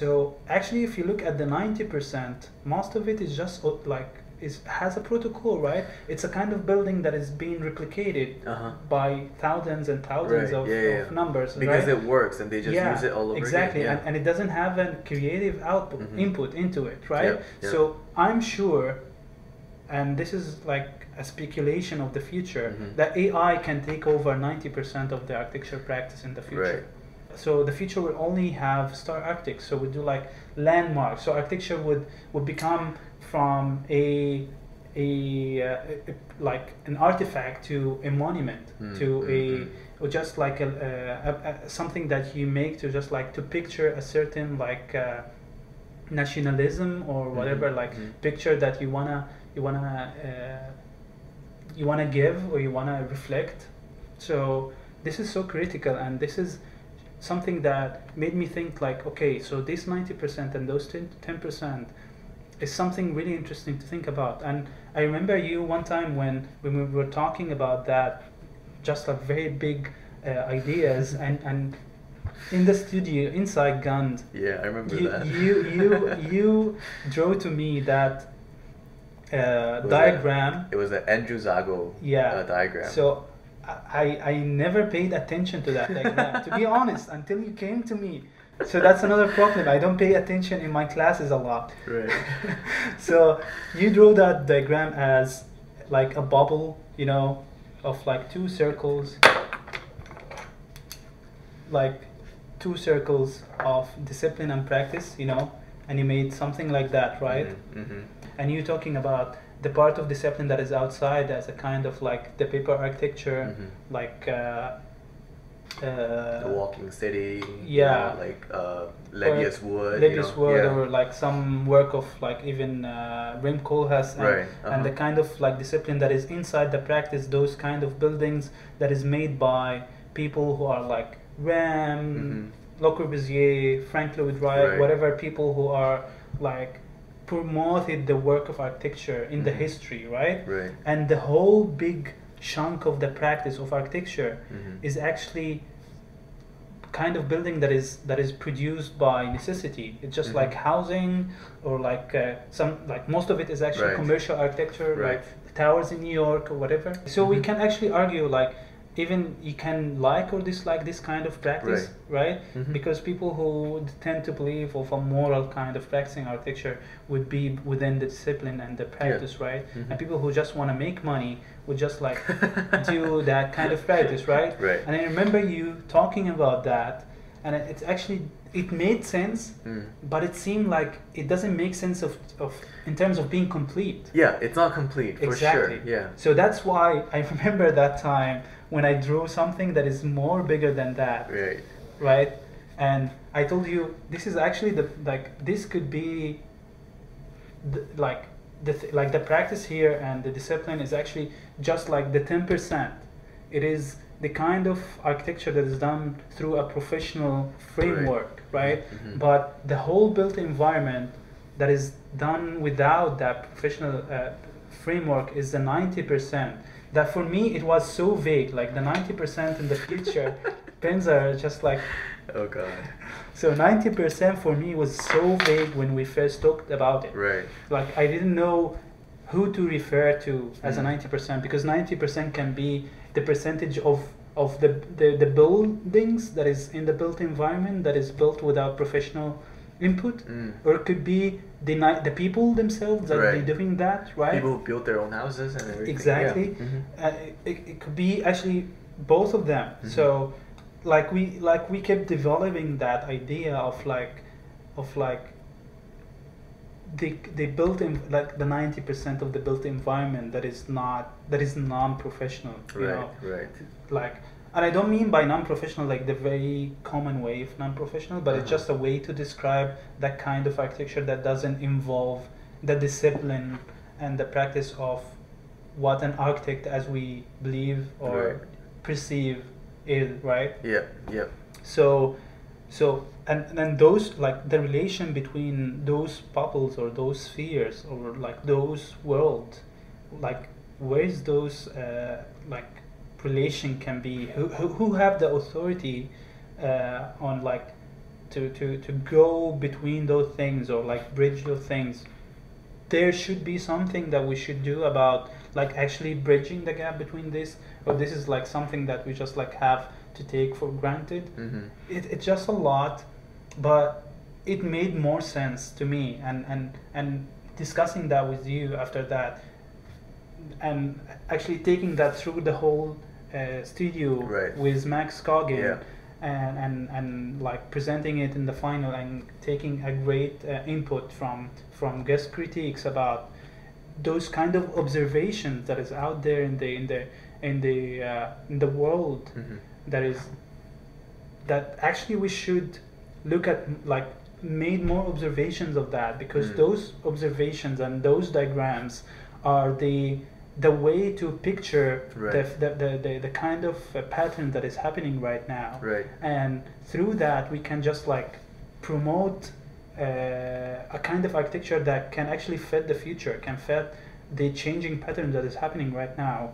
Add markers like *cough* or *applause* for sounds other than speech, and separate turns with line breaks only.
So actually, if you look at the ninety percent, most of it is just uh, like is has a protocol, right? It's a kind of building that is being replicated
Uh-huh.
by thousands and thousands
Right,
of,
yeah, yeah,
of numbers,
Because
right?
it works and they just use it all over
exactly,
again.
and, and it doesn't have a creative output
Mhm.
input into it, right?
Yeah, yeah.
So I'm sure, and this is like a speculation of the future,
Mhm.
that AI can take over 90% of the architecture practice in the future.
Right.
So the future will only have star architects. So we do like landmarks. So architecture would would become from a a, uh, a- like an artifact to a monument
Mm,
to
mm,
a
mm.
or just like a, a, a, something that you make to just like to picture a certain like uh, nationalism or whatever
Mhm,
like
mhm.
picture that you wanna you wanna uh, you wanna give or you wanna reflect so this is so critical and this is something that made me think like okay so this 90% and those 10, 10% is something really interesting to think about and i remember you one time when when we were talking about that just like very big uh, ideas *laughs* and and in the studio inside Gund
Yeah, I remember
you,
that.
you you *laughs* you drew to me that uh, diagram
It was an Andrew Zago
yeah
uh, diagram.
so I, I never paid attention to that diagram to be honest until you came to me. So that's another problem i don't pay attention in my classes a lot.
Right. *laughs*
so you drew that diagram as like a bubble you know of like two circles. Like two circles of discipline and practice you know and you made something like that right?
Hmm
and you're talking about the part of discipline that is outside as a kind of like the paper architecture
Mhm.
like uh, uh,
The Walking City. you
yeah.
know, like uh, Lebbeus Wood.
Levi's
you know,
Wood
yeah.
or like some work of like even uh, Rem Koolhaas and,
Right,
and the
uh-huh.
kind of like discipline that is inside the practice, those kind of buildings that is made by people who are like Rem, Le Corbusier, Frank Lloyd Wright,
Right.
whatever people who are like promoted the work of architecture in the
Mhm.
history, right?
Right.
And the whole big chunk of the practice of architecture
Mhm.
is actually kind of building that is that is produced by necessity. It's just
Mhm.
like housing or like uh, some like most of it is actually
Right.
commercial architecture,
Right.
like the towers in New York or whatever. So we
Mhm.
can actually argue like even you can like or dislike this kind of practice, right?
Mhm.
Because people who tend to believe of a moral kind of practicing architecture would be within the discipline and the practice, right?
Mhm.
And people who just want to make money would just like *laughs* do that kind of practice, right?
Right.
And I remember you talking about that, and it, it's actually it made sense,
Mm.
but it seemed like it doesn't make sense of, of in terms of being complete.
Yeah, it's not complete for
exactly.
sure. Yeah.
So that's why *laughs* I remember that time when I drew something that is more bigger than that,
Right.
right? And I told you this is actually the like this could be the, like the th- like the practice here and the discipline is actually just like the 10% it is the kind of architecture that is done through a professional framework right,
Mhm.
but the whole built environment that is done without that professional uh, framework is the 90% that for me it was so vague like the 90% in the future *laughs* pens are just like
Oh god.
so 90% for me was so vague when we first talked about it
Right.
like I didn't know who to refer to as a
Mhm.
90% because 90% can be the percentage of of the, the the buildings that is in the built environment that is built without professional input
Mm.
or it could be the the people themselves that
Right.
they're doing that right
People who built their own houses and everything.
Exactly.
Yeah. Mhm.
uh, it, it could be actually both of them
Mhm.
so like we like we kept developing that idea of like of like the the built in like the 90% of the built environment that is not that is non-professional you
Right.
know
Right.
like and i don't mean by non-professional like the very common way of non-professional but it's
Uh-huh.
just a way to describe that kind of architecture that doesn't involve the discipline and the practice of what an architect as we believe or
Right.
perceive is right
Yeah. Yeah.
so so and then those like the relation between those bubbles or those spheres or like those worlds like where's those uh, like relation can be who, who, who have the authority uh, on like to, to, to go between those things or like bridge those things? There should be something that we should do about like actually bridging the gap between this or this is like something that we just like have to take for granted
Mm-hmm.
it, it's just a lot but it made more sense to me and and and discussing that with you after that and actually taking that through the whole uh, studio
Right.
with Mack Scogin
Yeah.
and, and and like presenting it in the final and taking a great uh, input from from guest critiques about those kind of observations that is out there in the in the in the uh, in the world
Mm-hmm.
That is that actually we should look at like made more observations of that because
Mm.
those observations and those diagrams are the the way to picture
Right.
the, the, the, the, the kind of uh, pattern that is happening right now
Right.
and through that we can just like promote uh, a kind of architecture that can actually fit the future can fit the changing pattern that is happening right now